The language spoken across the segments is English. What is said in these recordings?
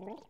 Mm-hmm.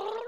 Oh.